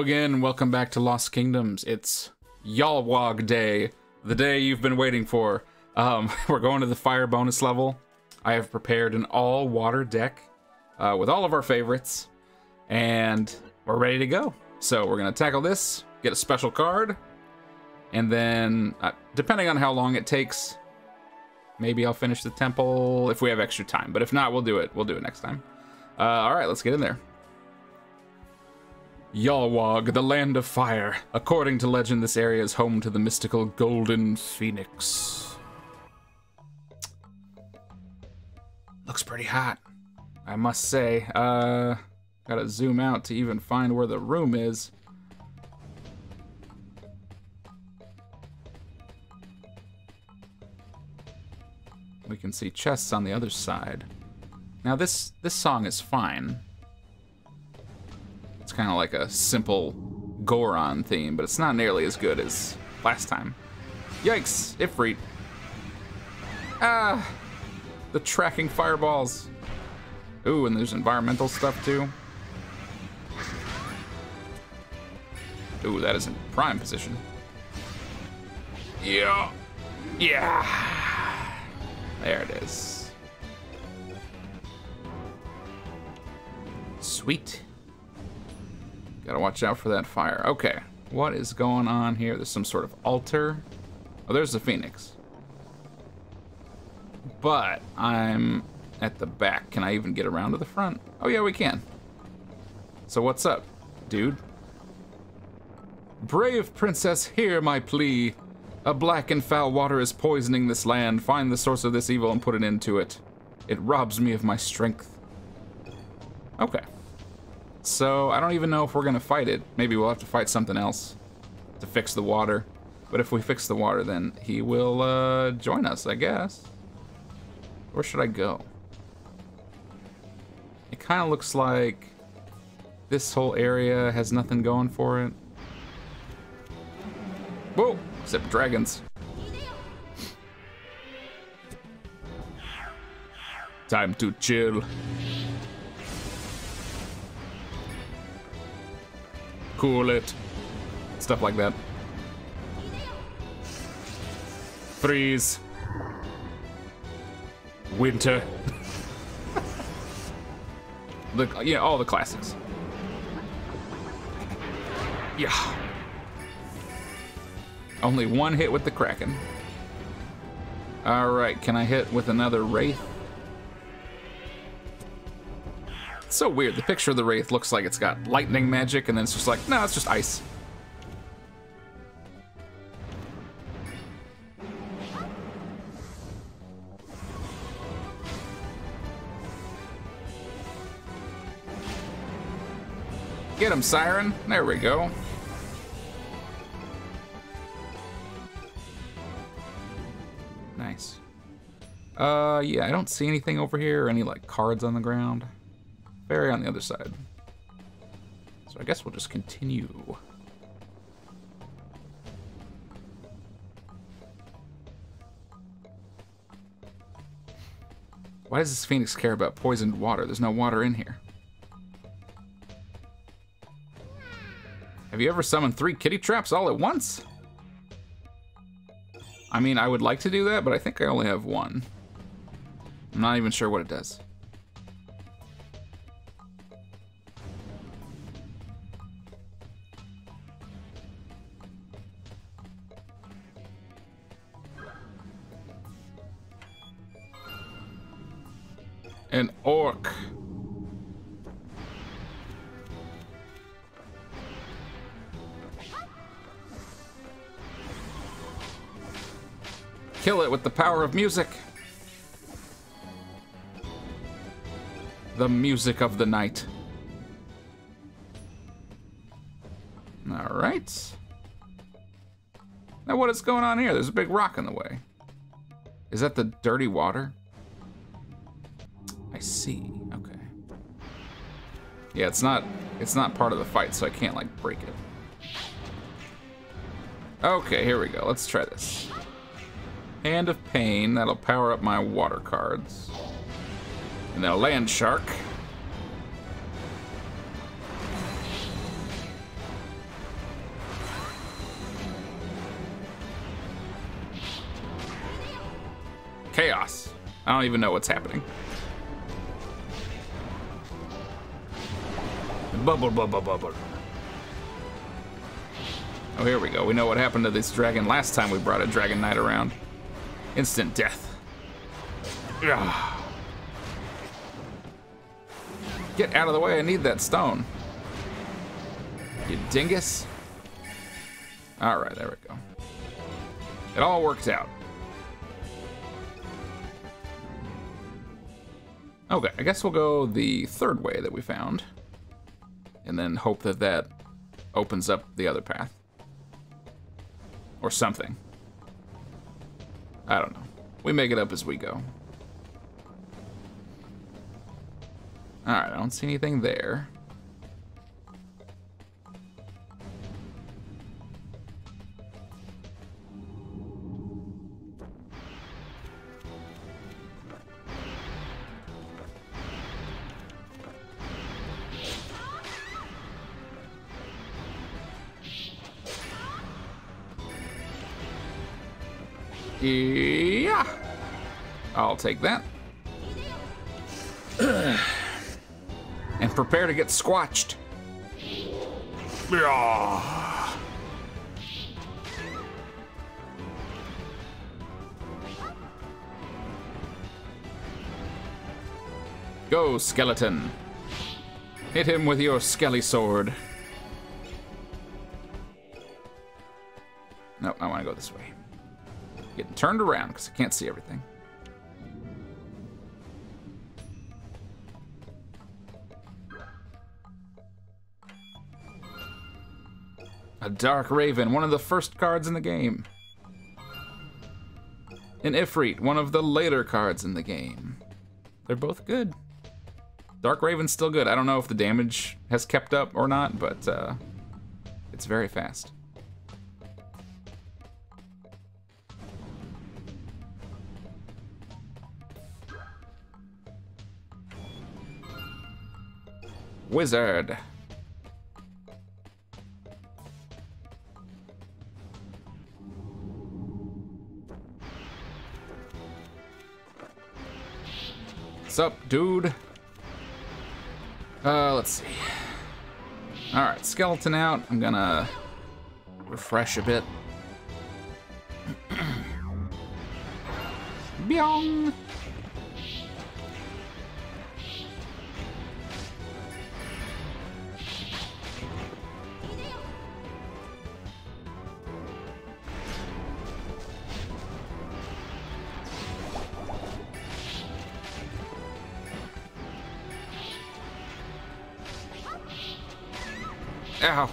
Again, welcome back to Lost Kingdoms. It's Yalwog Day, the day you've been waiting for. Um, we're going to the fire bonus level. I have prepared an all water deck uh, with all of our favorites, and we're ready to go. So we're gonna tackle this, get a special card, and then uh, depending on how long it takes, maybe I'll finish the temple if we have extra time. But if not, we'll do it. We'll do it next time. Uh, all right, let's get in there. Yalwog, the land of fire. According to legend, this area is home to the mystical Golden Phoenix. Looks pretty hot, I must say. Uh, gotta zoom out to even find where the room is. We can see chests on the other side. Now this this song is fine. It's kind of like a simple Goron theme, but it's not nearly as good as last time. Yikes, Ifrit. Ah, the tracking fireballs. Ooh, and there's environmental stuff too. Ooh, that is in prime position. Yeah. Yeah. There it is. Sweet. Gotta watch out for that fire. Okay, what is going on here? There's some sort of altar. Oh, there's the phoenix. But I'm at the back. Can I even get around to the front? Oh yeah, we can. So what's up, dude? Brave princess, hear my plea. A black and foul water is poisoning this land. Find the source of this evil and put an end to it. It robs me of my strength. Okay. So I don't even know if we're gonna fight it. Maybe we'll have to fight something else to fix the water. But if we fix the water, then he will uh, join us, I guess. Where should I go? It kind of looks like this whole area has nothing going for it. Whoa, except dragons. Time to chill. Cool it. Stuff like that. Freeze. Winter. the, yeah, all the classics. Yeah. Only one hit with the Kraken. Alright, can I hit with another Wraith? It's so weird. The picture of the Wraith looks like it's got lightning magic, and then it's just like, no, it's just ice. Get him, Siren. There we go. Nice. Uh, yeah, I don't see anything over here, any, like, cards on the ground. Fairy on the other side. So I guess we'll just continue. Why does this phoenix care about poisoned water? There's no water in here. Have you ever summoned three kitty traps all at once? I mean, I would like to do that, but I think I only have one. I'm not even sure what it does. The power of music. The music of the night. All right. Now what is going on here? There's a big rock in the way. Is that the dirty water? I see. Okay. Yeah, it's not it's not part of the fight, so I can't like break it. Okay, here we go. Let's try this. Hand of Pain. That'll power up my water cards. And then a Land Shark. Chaos. I don't even know what's happening. Bubble, bubble, bubble. Oh, here we go. We know what happened to this dragon last time we brought a Dragon Knight around. Instant death. Ugh. Get out of the way, I need that stone. You dingus. All right, there we go. It all worked out. Okay, I guess we'll go the third way that we found. And then hope that that opens up the other path. Or something. I don't know. We make it up as we go. Alright, I don't see anything there. I'll take that. and prepare to get squatched. Yeah. Go, skeleton. Hit him with your skelly sword. No, I want to go this way. Getting turned around because I can't see everything. A Dark Raven, one of the first cards in the game. An Ifrit, one of the later cards in the game. They're both good. Dark Raven's still good. I don't know if the damage has kept up or not, but uh, it's very fast. Wizard. What's up, dude? Uh, let's see. All right, skeleton out. I'm gonna refresh a bit. Ow.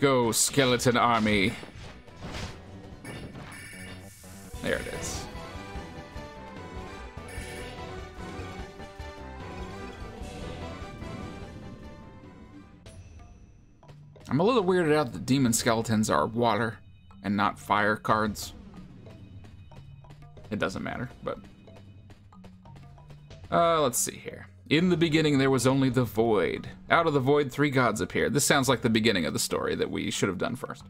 Go, skeleton army. There it is. I'm a little weirded out that demon skeletons are water and not fire cards. It doesn't matter, but uh, let's see here. In the beginning, there was only the void. Out of the void, three gods appeared. This sounds like the beginning of the story that we should have done first.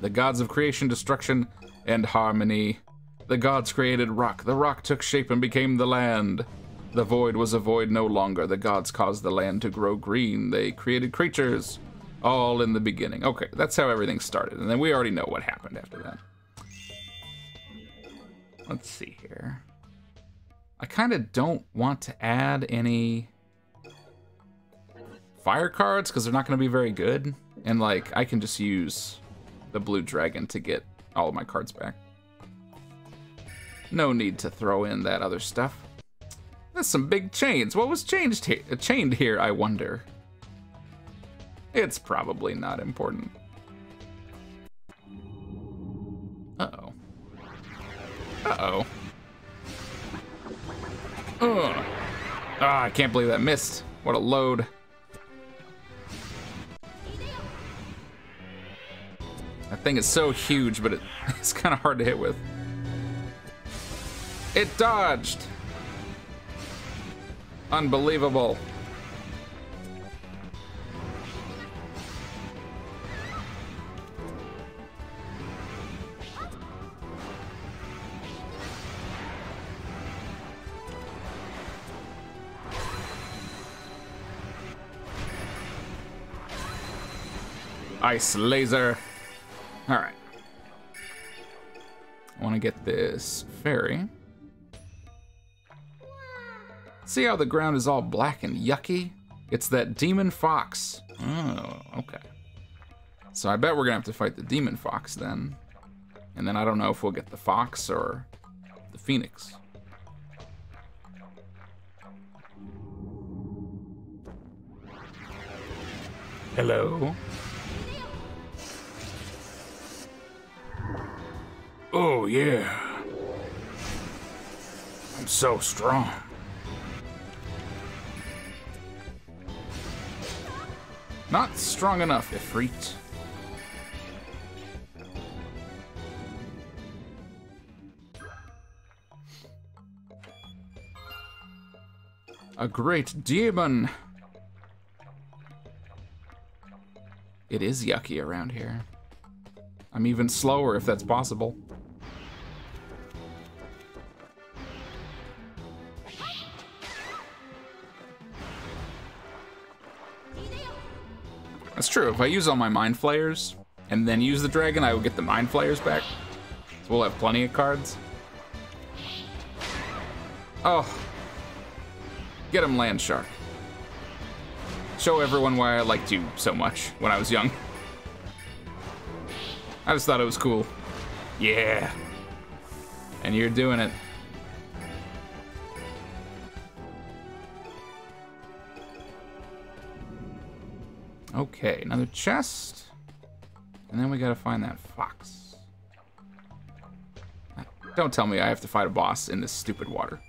The gods of creation, destruction, and harmony. The gods created rock. The rock took shape and became the land. The void was a void no longer. The gods caused the land to grow green. They created creatures. All in the beginning. Okay, that's how everything started. And then we already know what happened after that. Let's see here. I kind of don't want to add any fire cards because they're not going to be very good. And like, I can just use the blue dragon to get all of my cards back. No need to throw in that other stuff. That's some big chains. What was changed here? Chained here, I wonder. It's probably not important. Uh-oh. Uh-oh. Ugh. Ah, I can't believe that missed. What a load. That thing is so huge, but it, it's kind of hard to hit with. It dodged. Unbelievable. Ice laser. All right. I want to get this fairy. See how the ground is all black and yucky? It's that demon fox. Oh, okay. So I bet we're gonna have to fight the demon fox then. And then I don't know if we'll get the fox or the phoenix. Hello? Oh, yeah. I'm so strong. Not strong enough, Ifrit. A great demon. It is yucky around here. I'm even slower if that's possible. That's true. If I use all my Mind Flayers and then use the dragon, I will get the Mind Flayers back. So we'll have plenty of cards. Oh. Get him, Land Shark. Show everyone why I liked you so much when I was young. I just thought it was cool. Yeah. And you're doing it. Okay, another chest. And then we gotta find that fox. Don't tell me I have to fight a boss in this stupid water.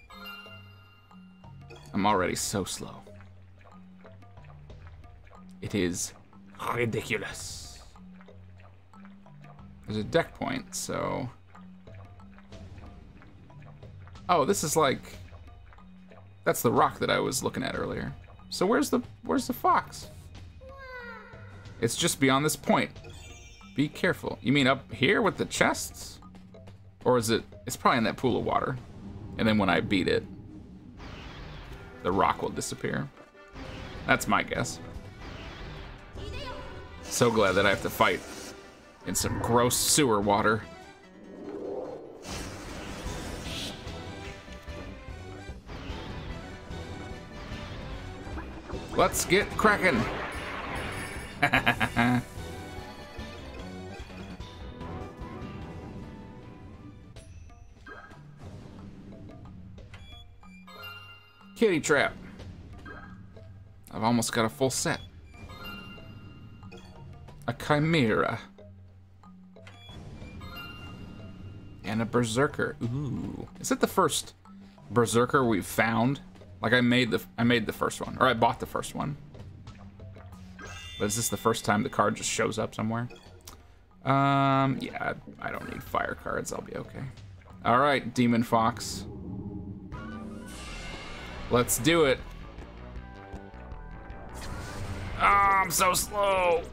I'm already so slow. It is ridiculous. There's a deck point, so... Oh, this is like... That's the rock that I was looking at earlier. So where's the where's the fox? It's just beyond this point. Be careful. You mean up here with the chests? Or is it... It's probably in that pool of water. And then when I beat it, the rock will disappear. That's my guess. So glad that I have to fight in some gross sewer water. Let's get cracking. Kitty trap. I've almost got a full set. A chimera. And a berserker. Ooh. Is it the first berserker we've found? Like I made the I made the first one. Or I bought the first one. But is this the first time the card just shows up somewhere? Um, yeah, I don't need fire cards. I'll be okay. All right, Demon Fox. Let's do it. Oh, I'm so slow.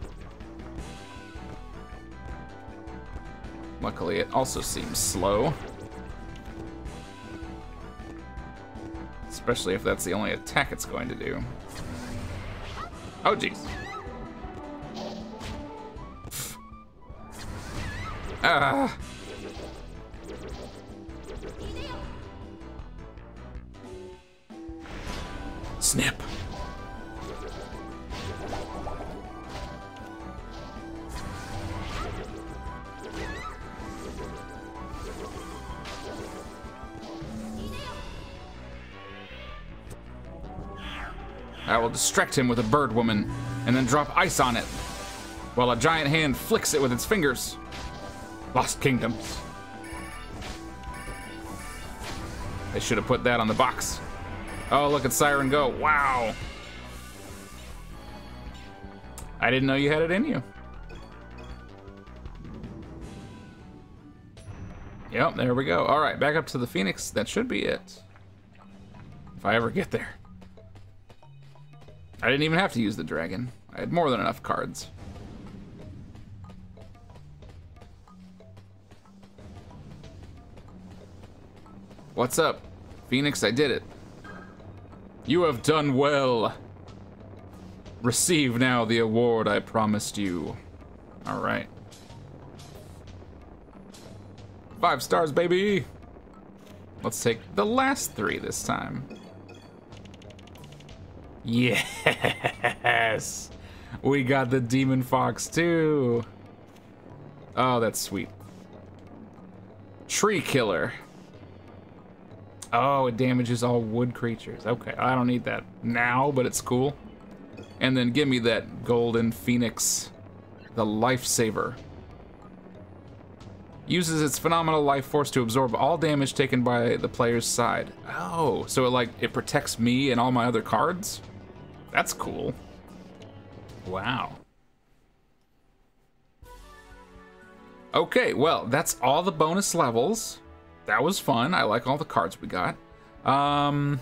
Luckily, it also seems slow. Especially if that's the only attack it's going to do. Oh, jeez. Ah. I will distract him with a bird woman and then drop ice on it while a giant hand flicks it with its fingers. Lost Kingdoms. They should have put that on the box. Oh, look at Siren go. Wow. I didn't know you had it in you. Yep, there we go. All right, back up to the Phoenix. That should be it. If I ever get there. I didn't even have to use the dragon. I had more than enough cards. What's up? Phoenix, I did it. You have done well. Receive now the award I promised you. All right. Five stars, baby. Let's take the last three this time. Yes! We got the Demon Fox too. Oh, that's sweet. Tree Killer. Oh, it damages all wood creatures. Okay, I don't need that now, but it's cool. And then give me that Golden Phoenix, the Lifesaver. Uses its phenomenal life force to absorb all damage taken by the player's side. Oh, so it like it protects me and all my other cards? That's cool. Wow. Okay, well, that's all the bonus levels. That was fun. I like all the cards we got. Um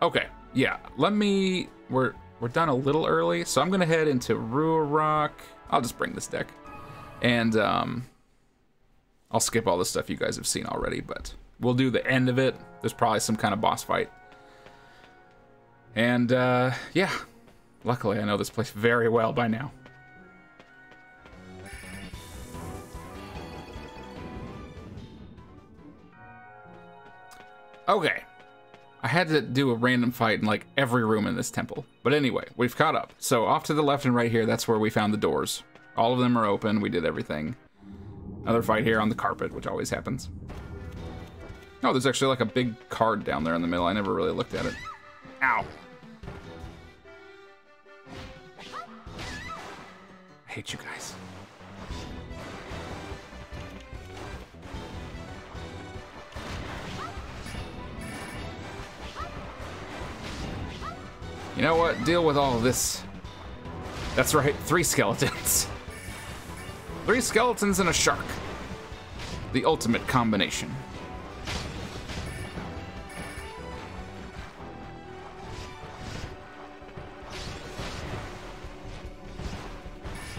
Okay, yeah. Let me we're we're done a little early, so I'm gonna head into Ruh-Arok. I'll just bring this deck. And um I'll skip all the stuff you guys have seen already, but we'll do the end of it. There's probably some kind of boss fight. And uh yeah. Luckily I know this place very well by now. Okay. I had to do a random fight in like every room in this temple. But anyway, we've caught up. So off to the left and right here, that's where we found the doors. All of them are open. We did everything. Another fight here on the carpet, which always happens. Oh, there's actually like a big card down there in the middle. I never really looked at it. Ow. I hate you guys. You know what? Deal with all of this. That's right, three skeletons. three skeletons and a shark. The ultimate combination.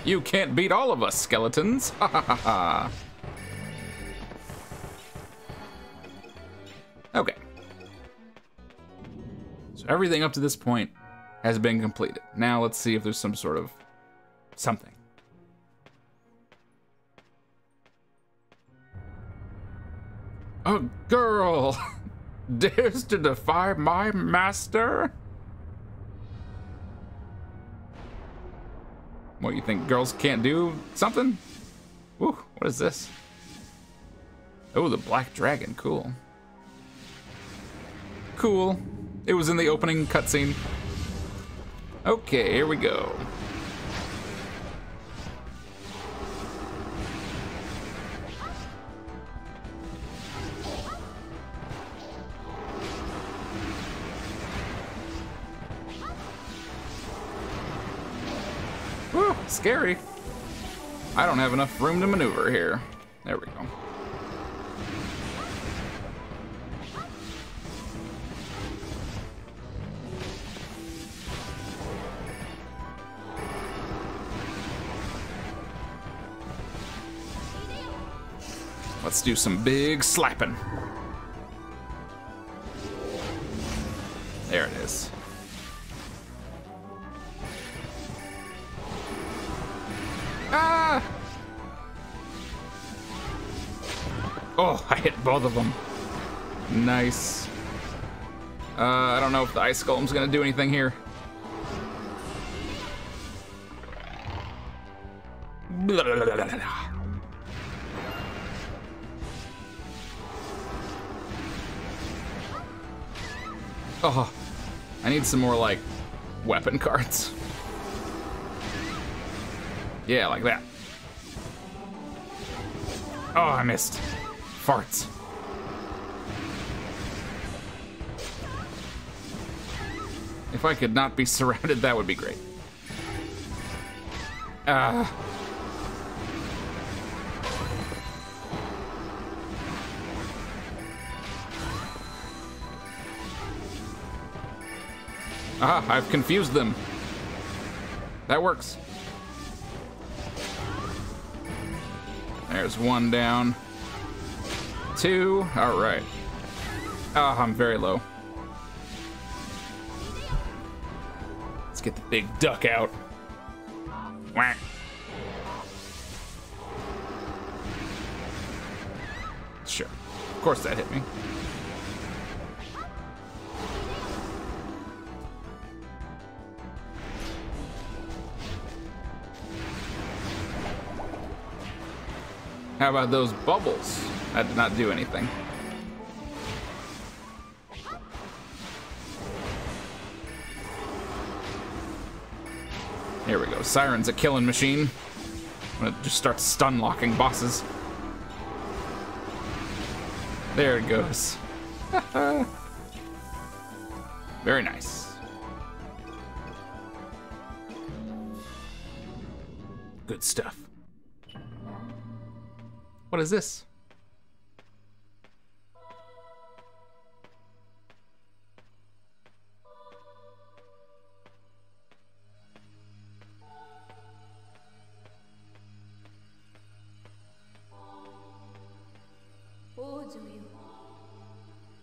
You can't beat all of us, skeletons. Ha ha ha ha. Okay. So everything up to this point has been completed. Now let's see if there's some sort of something. A girl dares to defy my master? What, you think girls can't do something? Ooh, what is this? Oh, the Black Dragon, cool. Cool. It was in the opening cutscene. Okay, here we go. Scary. I don't have enough room to maneuver here. There we go. Let's do some big slapping. There it is. Oh, I hit both of them. Nice. Uh, I don't know if the ice golem's gonna do anything here. Oh, I need some more, like, weapon cards. Yeah, like that. Oh, I missed. Farts. If I could not be surrounded, that would be great. Ah. Uh. Ah, I've confused them. That works. There's one down two. All right. Ah, oh, I'm very low. Let's get the big duck out. Whack. Sure. Of course that hit me. How about those bubbles? That did not do anything. Here we go. Siren's a killing machine. I'm gonna just start stun locking bosses. There it goes. Very nice. Good stuff. What is this?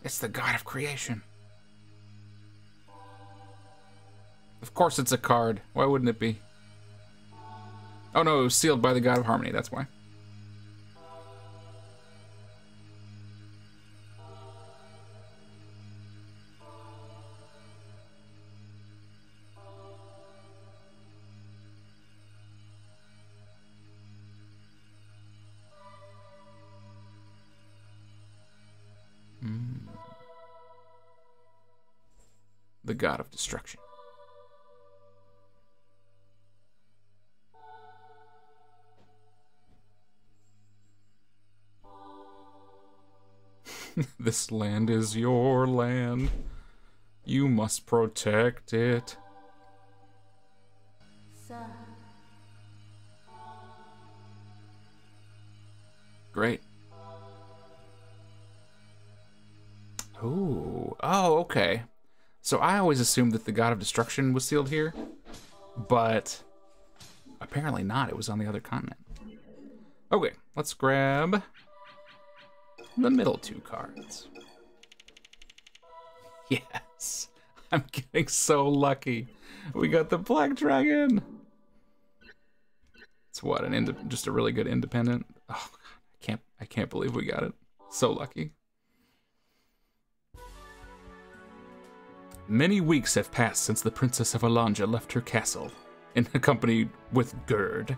It's the god of creation. Of course it's a card. Why wouldn't it be? Oh no, it was sealed by the god of harmony, that's why. God of destruction. this land is your land. You must protect it. Great. Ooh. Oh, okay. So I always assumed that the God of Destruction was sealed here, but apparently not. It was on the other continent. Okay, let's grab the middle two cards. Yes, I'm getting so lucky. We got the Black Dragon. It's what an just a really good independent. Oh, I can't I can't believe we got it. So lucky. Many weeks have passed since the Princess of Alanjeh left her castle, in company with Gerd.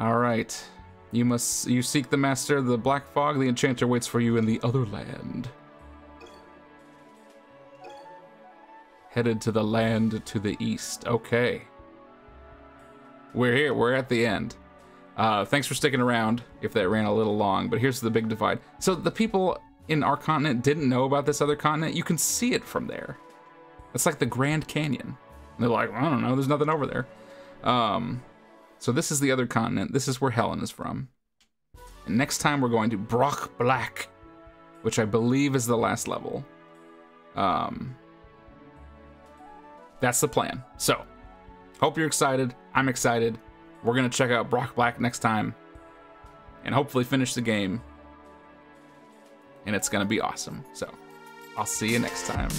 Alright. You must you seek the master of the Black Fog, the enchanter waits for you in the other land. Headed to the land to the east. Okay. We're here, we're at the end. Uh, thanks for sticking around if that ran a little long, but here's the big divide. So the people in our continent didn't know about this other continent, you can see it from there. It's like the Grand Canyon. And they're like, I don't know, there's nothing over there. Um, so this is the other continent. This is where Helen is from. And next time we're going to Brock Black, which I believe is the last level. Um, that's the plan. So, hope you're excited. I'm excited. We're going to check out Brock Black next time and hopefully finish the game and it's going to be awesome. So I'll see you next time.